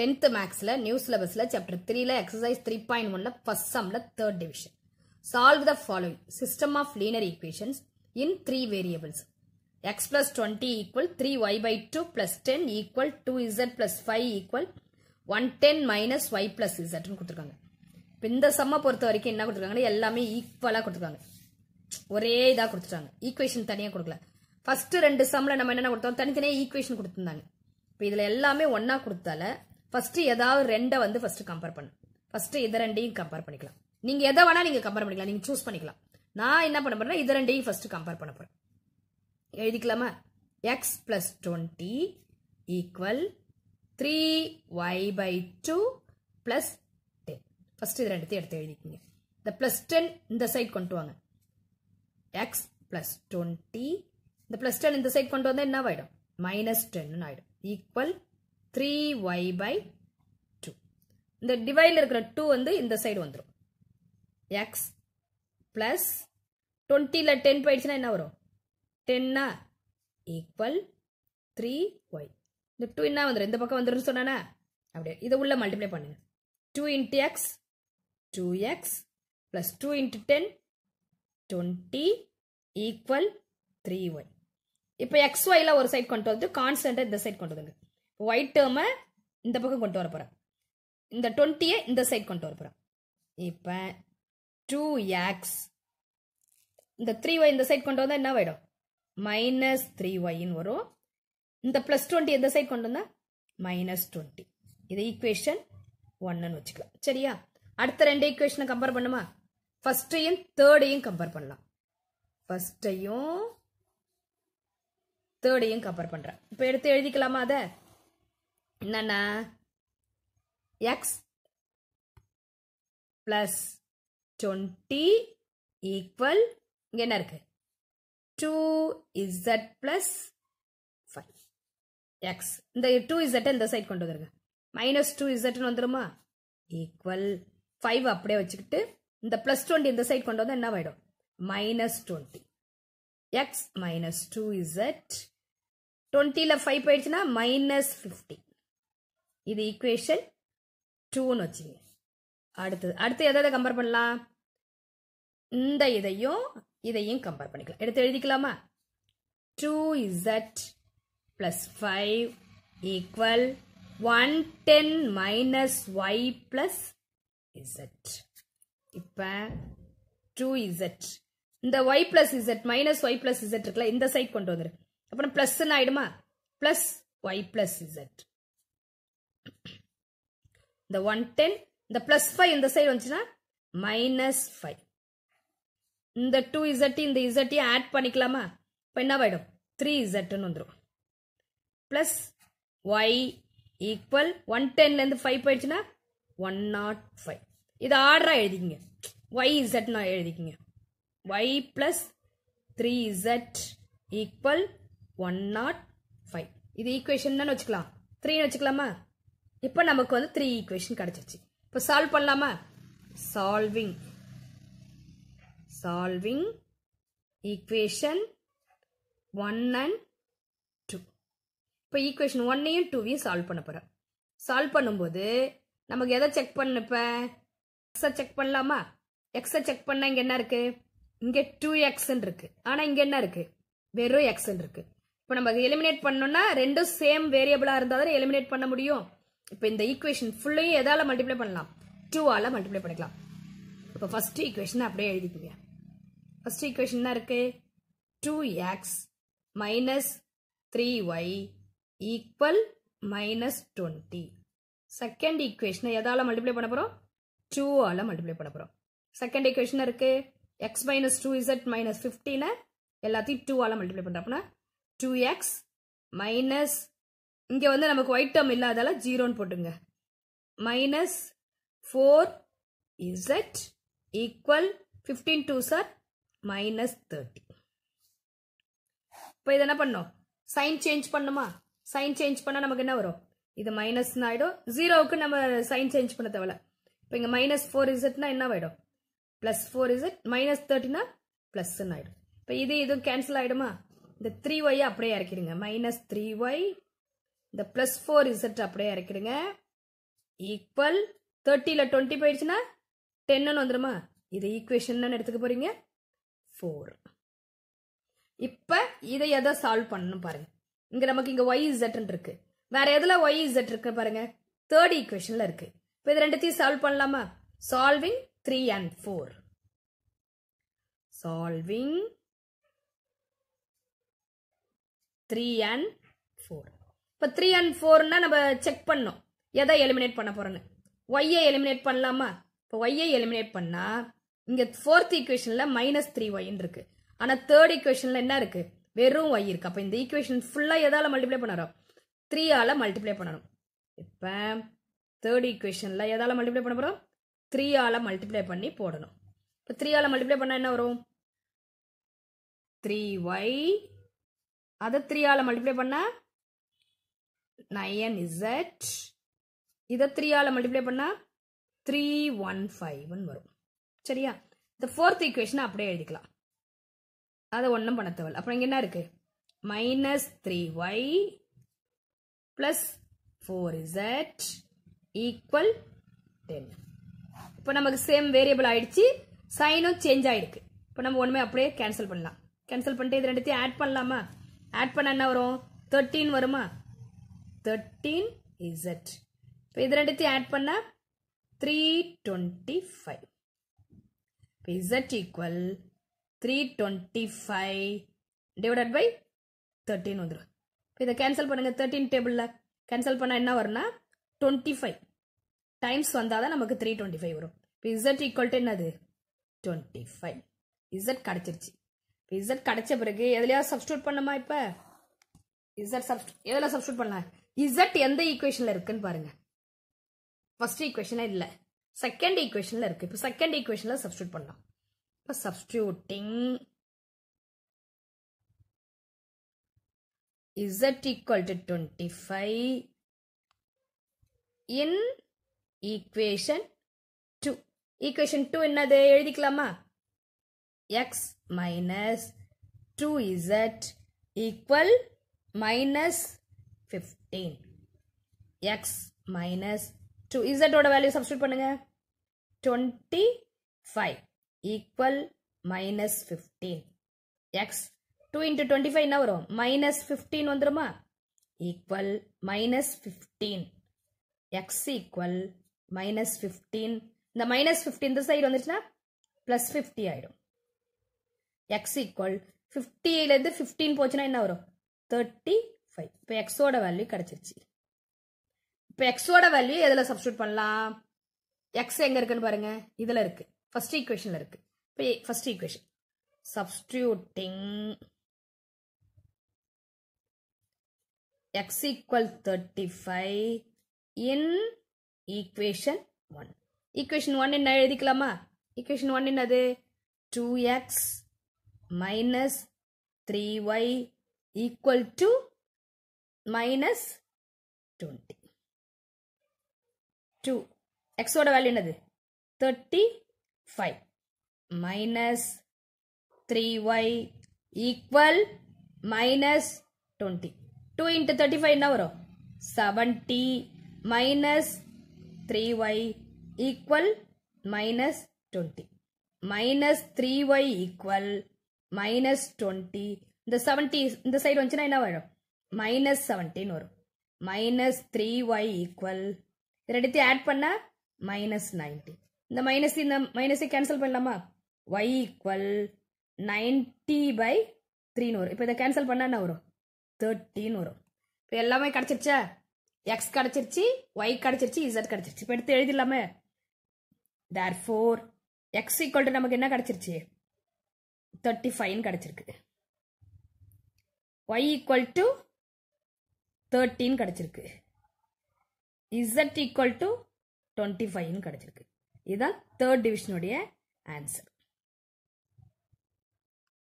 Tenth மேக்ஸில் new சிலபஸில் chapter த்ரீல எக்ஸசைஸ் த்ரீ பாயிண்ட் ஒன்ல first சம்ல third division solve the following system of linear equations in three variables x plus twenty equal three y by two plus ten equal two z plus five equal one ten minus y plus இசட்னு கொடுத்துருக்காங்க. இப்போ இந்த சம்மை பொறுத்த வரைக்கும் என்ன கொடுத்துருக்காங்கன்னா எல்லாமே ஈக்குவலாக கொடுத்துருக்காங்க. ஒரே இதாக கொடுத்துட்டாங்க. ஈக்குவேஷன் தனியாக கொடுக்கல. ஃபர்ஸ்ட் ரெண்டு சம்மில் நம்ம என்னென்ன கொடுத்தோம்? தனித்தனியாக ஈக்குவேஷன் கொடுத்துருந்தாங்க. இப்போ இதில் எல்லாமே ஒன்றா கொடுத்தால ஃபஸ்ட்டு ஏதாவது ரெண்டை வந்து ஃபஸ்ட்டு கம்பேர் பண்ணு. ஃபஸ்ட்டு இதை ரெண்டையும் கம்பேர் பண்ணிக்கலாம். நீங்கள் எதை வேணால் நீங்கள் கம்பேர் பண்ணிக்கலாம். நீங்கள் சூஸ் பண்ணிக்கலாம். நான் என்ன பண்ண போகிறேன் இதை ரெண்டையும் ஃபஸ்ட்டு கம்பேர் பண்ண போகிறேன் எழுதிக்கலாமா? X plus twenty equal three y by two plus ten first இது ரெண்டுத்தையும் எடுத்து எழுதிக்கிங்க. இந்த ப்ளஸ் டென் இந்த சைட் கொண்டு வாங்க. எக்ஸ் ப்ளஸ் டுவெண்ட்டி இந்த ப்ளஸ் டென் இந்த சைட் கொண்டு வந்தால் என்ன ஆகிடும் மைனஸ் டென்னு ஆகிடும் equal three y by two இந்த டிவைடில் இருக்கிற டூ வந்து இந்த சைடு வந்துடும் எக்ஸ் ப்ளஸ் டுவெண்ட்டியில் டென் போயிடுச்சுன்னா என்ன வரும்? டென்னா ஈக்குவல் த்ரீ ஒய் இந்த டூ என்ன வந்துடும் இந்த பக்கம் வந்துடும் சொன்னானே? அப்படியே இதை உள்ள மல்டிப்ளை பண்ணுங்க. Two into x two x plus two into ten twenty equal three y இப்போ எக்ஸ் ஒயில் ஒரு சைட் கொண்டு வந்து கான்ஸ்டன்ட்டை இந்த சைட் கொண்டு வந்துங்க ஒயிட் டேர்மை இந்த பக்கம் கொண்டு வர போகிறேன் இந்த டுவெண்ட்டியை இந்த சைட் கொண்டு வர போகிறேன் இப்போ டூ எக்ஸ் இந்த த்ரீ ஒய் இந்த சைட் கொண்டு வந்தால் என்ன ஆகிடும் மைனஸ் த்ரீ ஒய்ன்னு வரும். இந்த ப்ளஸ் டுவெண்ட்டி எந்த சைட் கொண்டு வந்தால் மைனஸ் டுவெண்ட்டி இது ஈக்குவேஷன் ஒன்னு வச்சுக்கலாம். சரியா? அடுத்த ரெண்டு ஈக்குவேஷனை கம்பேர் பண்ணுமா? ஃபஸ்ட்டையும் தேர்டையும் கம்பேர் பண்ணலாம். ஃபஸ்ட்டையும் தேர்டையும் கம்பேர் பண்ணுறேன் இப்போ எடுத்து எழுதிக்கலாமா அதை? என்னன்னா எக்ஸ் பிளஸ் டுவெண்ட்டி ஈக்குவல் இங்கே என்ன இருக்கு? Two z plus five x இந்த டூ இசட்டை இந்த சைட் கொண்டு வந்துருங்க. மைனஸ் டூ இசட்னு வந்துருமா? ஈக்குவல் ஃபைவ் அப்படியே வச்சுக்கிட்டு இந்த பிளஸ் டுவெண்ட்டி இந்த சைட் கொண்டு வந்தால் என்ன ஆகிடும் minus twenty x minus two z டுவெண்ட்டியில் ஃபைவ் போயிடுச்சுன்னா மைனஸ் ஃபிஃப்டி இது ஈக்குவேஷன் டூன்னு வச்சுங்க. அடுத்தது அடுத்து எதை எதை கம்பேர் பண்ணலாம்? இந்த இதையும் இதையும் கம்பேர் பண்ணிக்கலாம். எடுத்து எழுதிக்கலாமா? Two z plus five equal one ten minus y plus z இப்போ டூ இசட் இந்த y plus z minus y plus z இருக்குல்ல இந்த சைட் கொண்டு வந்துரு. அப்புறம் ப்ளஸ்ன்னு ஆயிடுமா? ப்ளஸ் ஒய் ப்ளஸ் இசட் இந்த ஒன் டென் இந்த பிளஸ் ஃபைவ் இந்த சைடு வந்துச்சுன்னா மைனஸ் ஃபைவ் இந்த டூ இசட்டி இந்த இசட்டையும் ஆட் பண்ணிக்கலாமா? இப்போ என்னவாயிடும் த்ரீ இசட்டுன்னு வந்துடும் ப்ளஸ் ஒய் ஈக்குவல் ஒன் டென்லேருந்து ஃபைவ் போயிடுச்சுன்னா ஒன் நாட் ஃபைவ் இது ஆர்டராக எழுதிக்கிங்க. ஒய் இசட்னா எழுதிக்கிங்க. Y plus three z equal one naught five இது ஈக்குவேஷன் தானே வச்சுக்கலாம். த்ரீன்னு வச்சுக்கலாமா? இப்போ நமக்கு வந்து த்ரீ ஈக்குவேஷன் கிடச்சிருச்சு. இப்போ சால்வ் பண்ணலாமா? Solving solving equation one and two இப்போ ஈக்குவேஷன் ஒன்னையும் டூவையும் சால்வ் பண்ண போகிறேன் சால்வ் பண்ணும்போது நமக்கு எதை செக் பண்ணு இப்போ? எக்ஸை செக் பண்ணலாமா? எக்ஸை செக் பண்ணால் இங்கே என்ன இருக்குது இங்கே டூ எக்ஸ்ன்னு இருக்குது ஆனால் இங்கே என்ன இருக்குது வெறும் எக்ஸ்ன்னு இருக்குது இப்போ நம்ம எலிமினேட் பண்ணோம்னா ரெண்டும் சேம் வேரியபிளாக இருந்தால் தான் எலிமினேட் பண்ண முடியும்? இப்போ இந்த ஈக்குவேஷன் ஃபுல்லையும் எதால் மல்டிப்ளை பண்ணலாம்? டூவால் மல்டிப்ளை பண்ணிக்கலாம். இப்போ ஃபர்ஸ்ட் ஈக்குவேஷன் அப்படியே எழுதிக்குங்க. ஃபர்ஸ்ட் ஈக்குவேஷன் தான் இருக்கு? Two x minus three y equal minus twenty second ஈக்குவேஷனை எதால் மல்டிப்ளை பண்ண போகிறோம் டூவால் மல்டிப்ளை பண்ண போகிறோம் செகண்ட் ஈக்குவேஷன் இருக்கு? X minus two z minus ஃபிஃப்டினை எல்லாத்தையும் டூவால் மல்டிப்ளை பண்ணுறப்பனா டூ எக்ஸ் மைனஸ் இங்கே வந்து நமக்கு ஒயிட் டேர்ம் இல்லாதால ஜீரோன்னு போட்டுங்க. Minus four z equal fifteen two sir minus thirty இப்போ இது என்ன பண்ணோம்? சைன் சேஞ்ச் பண்ணுமா? சைன் சேஞ்ச் பண்ணால் நமக்கு என்ன வரும்? இது மைனஸ் ஆகிடும் ஜீரோவுக்கு நம்ம சைன் சேஞ்ச் பண்ண தேவையில்ல. இப்போ இங்கே மைனஸ் ஃபோர் இசட்னா என்ன ஆகிடும் ப்ளஸ் ஃபோர் இசட் மைனஸ் தேர்ட்டினா ப்ளஸ்ன்னு ஆகிடும் இப்போ இது இதுவும் கேன்சல் ஆகிடுமா இந்த த்ரீ ஒய்யை அப்படியே இறக்கிடுங்க. மைனஸ் த்ரீ ஒய் இந்த பிளஸ் ஃபோர் இசட் அப்படியே இறக்கிடுங்க. ஈக்குவல் தேர்ட்டியில் டுவெண்ட்டி போயிடுச்சுன்னா டென்னு வந்துடுமா இது ஈக்குவேஷன் எடுத்துக்க போறீங்க? ஃபோர் இப்போ இதை எதை சால்வ் பண்ணணும் பாருங்க. இங்க நமக்கு இங்க ஒய் இசட்னு இருக்கு. வேற எதுல ஒய் இசட் இருக்கு பாருங்க? தேர்ட் ஈக்குவேஷன்ல இருக்கு. இப்போ இது ரெண்டுத்தையும் சால்வ் பண்ணலாமா? Solving three and four solving three and இப்போ த்ரீ அண்ட் ஃபோர்னா நம்ம செக் பண்ணோம். எதை எலிமினேட் பண்ண போகிறோன்னு ஒய்யை எலிமினேட் பண்ணலாமா? இப்போ ஒய்யை எலிமினேட் பண்ணால் இங்கே ஃபோர்த் ஈக்குவேஷனில் மைனஸ் த்ரீ ஒய்ன்னு இருக்கு. ஆனால் தேர்ட் ஈக்குவேஷனில் என்ன இருக்கு? வெறும் ஒய் இருக்கு. அப்போ இந்த ஈக்குவேஷன் ஃபுல்லாக எதால் மல்டிப்ளை பண்ணறோம்? த்ரீ மல்டிப்ளை பண்ணணும் இப்போ தேர்ட் ஈக்குவேஷனில் எதால் மல்டிப்ளை பண்ண போகிறோம் த்ரீ மல்டிப்ளை பண்ணி போடணும். இப்போ த்ரீ மல்டிப்ளை பண்ணால் என்ன வரும்? த்ரீ ஒய் அதை த்ரீ மல்டிப்ளை பண்ணால் நயன் இசட் இதை த்ரீ மல்டிப்ளை பண்ணால் த்ரீ ஒன் ஃபைவ்னு வரும். சரியா? இந்த ஃபோர்த் ஈக்குவேஷனை அப்படியே எழுதிக்கலாம். அதை ஒன்றும் பண்ண தேவை அப்புறம் இங்கே என்ன இருக்குது minus three y plus four z equal ten இப்போ நமக்கு சேம் வேரியபிள் ஆயிடுச்சு. சைனும் சேஞ்ச் ஆயிருக்கு. இப்போ நம்ம ஒன்றுமே அப்படியே கேன்சல் பண்ணலாம். கேன்சல் பண்ணிட்டு இது ரெண்டுத்தையும் ஆட் பண்ணலாமா? ஆட் பண்ண என்ன வரும்? தேர்ட்டீன் வருமா? தேர்ட்டீன் இசட் இப்போ இது ரெண்டுத்தையும் ஆட் பண்ணால் த்ரீ டுவெண்ட்டி ஃபைவ் இப்போ z equal three twenty five divided by thirteen வந்துடும் இப்போ இதை கேன்சல் பண்ணுங்கள் தேர்ட்டின் டேபிளில் கேன்சல் பண்ணால் என்ன வரும்னா டுவெண்ட்டி ஃபைவ் டைம்ஸ் வந்தால் தான் நமக்கு த்ரீ டுவெண்ட்டி ஃபைவ் வரும். இப்போ இசட் ஈக்குவல் டு என்னது? டுவெண்ட்டி ஃபைவ் இசட் கிடச்சிருச்சு. இப்போ இசட் கிடைச்ச பிறகு எதுலையாவது சப்ஸ்டியூட் பண்ணுமா இப்போ? இசட் சப்ஸ்ட் எதில் சப்ஸ்டியூட் பண்ணலாம்? இசட் எந்த ஈக்குவேஷனில் இருக்குன்னு பாருங்க. ஃபர்ஸ்ட் ஈக்குவேஷனே இல்லை. செகண்ட் ஈக்குவேஷனில் இருக்கு. இப்போ செகண்ட் ஈக்குவேஷனில் சப்ஸ்டியூட் பண்ணலாம். இப்போ substituting z equal to 25 in equation 2 equation 2 என்னது? எழுதிக்கலாமா? X minus 2z equal minus 15 x minus 2 z இசட்டோட வேல்யூ சப்ஸ்டியூட் பண்ணுங்க. 25 equal minus 15 x 2 into 25 என்ன வரும்? மைனஸ் ஃபிஃப்டீன் வந்துருமா? Equal minus fifteen x equal minus fifteen இந்த மைனஸ் ஃபிஃப்டீன் இந்த side வந்துச்சுன்னா ப்ளஸ் ஃபிஃப்டி ஆயிடும். எக்ஸ் ஈக்குவல் ஃபிஃப்டியிலேருந்து ஃபிஃப்டீன் போச்சுன்னா என்ன வரும்? தேர்ட்டி ஃபைவ் இப்போ எக்ஸோட வேல்யூ கிடச்சிருச்சு. இப்போ எக்ஸோட வேல்யூ எதில் சப்ஸ்டியூட் பண்ணலாம்? எக்ஸ் எங்கே இருக்குன்னு பாருங்க. இதில் இருக்கு. ஃபர்ஸ்ட் ஈக்குவேஷனில் இருக்கு. இப்போ first equation x x equal 35 in equation 1 equation 1 என்ன எழுதிக்கலாமா? Equation 1 என்னது? 2x minus 3y equal to minus minus twenty two எக்ஸோட வேல்யூ என்னது thirty five minus three y equal minus twenty two into thirty five என்ன வரும் seventy minus three y equal minus twenty minus three y equal minus twenty இந்த seventy இந்த side வந்துச்சுன்னா என்ன வரும் minus seventeen வரும். மைனஸ் த்ரீ ஒய் ஈக்குவல் ரெண்டுத்தையும் add பண்ணா மைனஸ் நைன்டி இந்த மைனஸ் இந்த மைனஸை கேன்சல் பண்ணலாமா? ஒய் ஈக்குவல் நைன்டி பை த்ரீன்னு வரும். இப்போ இதை கேன்சல் பண்ணால் என்ன வரும்? தேர்ட்டின்னு வரும். இப்போ எல்லாமே கிடச்சிருச்சா? எக்ஸ் கிடச்சிருச்சு ஒய் கிடச்சிருச்சு இசட் கிடச்சிருச்சு. இப்போ எடுத்து எழுதிடலாமே. There four x equal to நமக்கு என்ன கிடச்சிருச்சு? தேர்ட்டி ஃபைவ்னு கிடச்சிருக்கு. ஒய் ஈக்குவல் டு தேர்ட்டின்னு கிடச்சிருக்கு. இசட் ஈக்குவல் டு டுவெண்ட்டி ஃபைவ்னு கிடச்சிருக்கு இதுதான் தேர்ட் டிவிஷனுடைய ஆன்சர்